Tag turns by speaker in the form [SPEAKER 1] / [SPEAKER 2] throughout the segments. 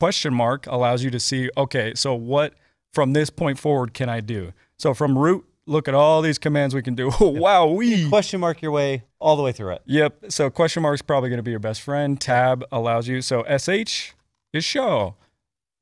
[SPEAKER 1] question mark allows you to see, okay, so what from this point forward can I do? So from root, look at all these commands we can do. wow, we
[SPEAKER 2] Question mark your way all the way through it.
[SPEAKER 1] Yep. So question mark is probably going to be your best friend. Tab allows you. So sh is show.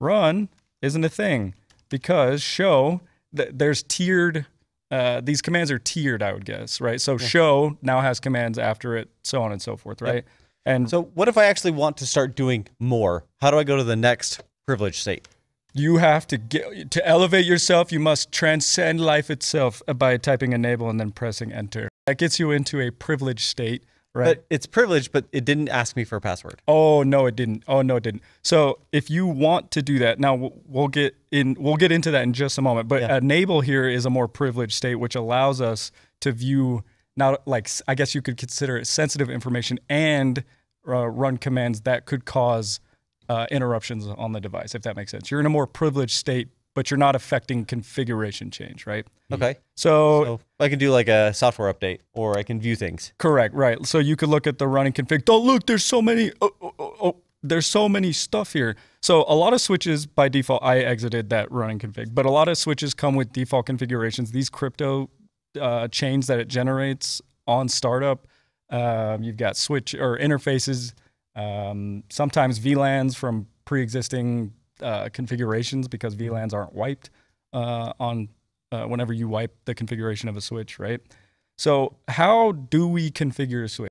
[SPEAKER 1] Run isn't a thing because show th- there's tiered. Uh, these commands are tiered, I would guess, right? So show now has commands after it, so on and so forth, right? And
[SPEAKER 2] So what if I actually want to start doing more? How do I go to the next privilege state?
[SPEAKER 1] you have to get to elevate yourself. You must transcend life itself by typing enable and then pressing enter. That gets you into a privileged state, right?
[SPEAKER 2] But it's privileged, but it didn't ask me for a password.
[SPEAKER 1] Oh no, it didn't. Oh no, it didn't. So if you want to do that, now we'll- we'll get in. We'll get into that in just a moment. But
[SPEAKER 2] Yeah.
[SPEAKER 1] enable here is a more privileged state, which allows us to view now, like s- I guess you could consider it sensitive information and uh, run commands that could cause uh, interruptions on the device. If that makes sense, you're in a more privileged state, but you're not affecting configuration change, right?
[SPEAKER 2] Okay.
[SPEAKER 1] So
[SPEAKER 2] So I can do like a software update or I can view things.
[SPEAKER 1] Correct, right. So you could look at the running config. Oh, look, there's so many. Oh, oh, oh, oh, there's so many stuff here. So a lot of switches by default, I exited that running config, but a lot of switches come with default configurations. These crypto uh, chains that it generates on startup, um, you've got switch or interfaces. Um, sometimes VLANs from pre-existing uh, configurations because VLANs aren't wiped uh, on uh, whenever you wipe the configuration of a switch, right? So how do we configure a switch?